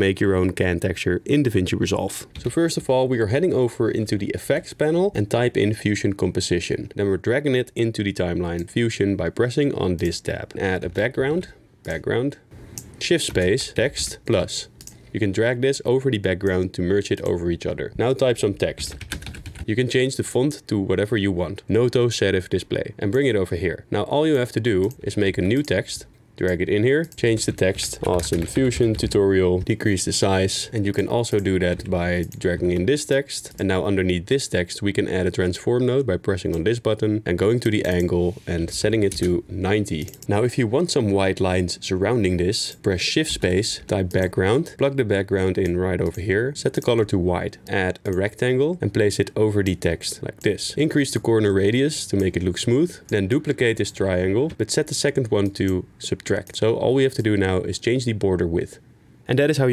make your own can texture in DaVinci Resolve. So first of all, we are heading over into the effects panel and type in Fusion Composition. Then we're dragging it into the timeline Fusion by pressing on this tab. Add a background, background, shift space, text, plus. You can drag this over the background to merge it over each other. Now type some text. You can change the font to whatever you want. Noto serif display and bring it over here. Now all you have to do is make a new text drag it in here, change the text, awesome Fusion tutorial, decrease the size. And you can also do that by dragging in this text. And now underneath this text, we can add a transform node by pressing on this button and going to the angle and setting it to 90. Now, if you want some white lines surrounding this, press shift space, type background, plug the background in right over here, set the color to white, add a rectangle and place it over the text like this. Increase the corner radius to make it look smooth, then duplicate this triangle, but set the second one to subtract so all we have to do now is change the border width. And that is how you